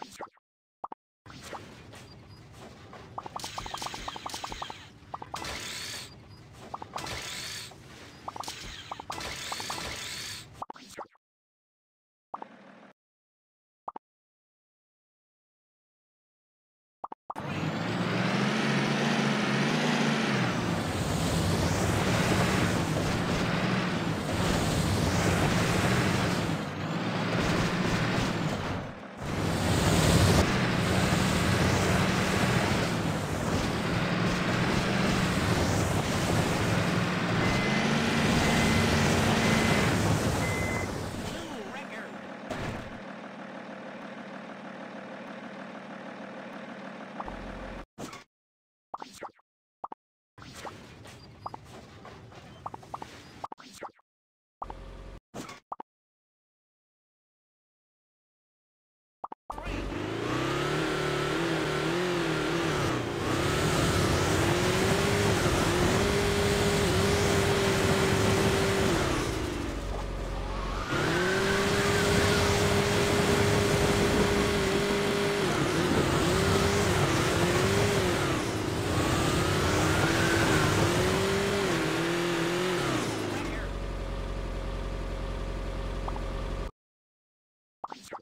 Thank you. Three.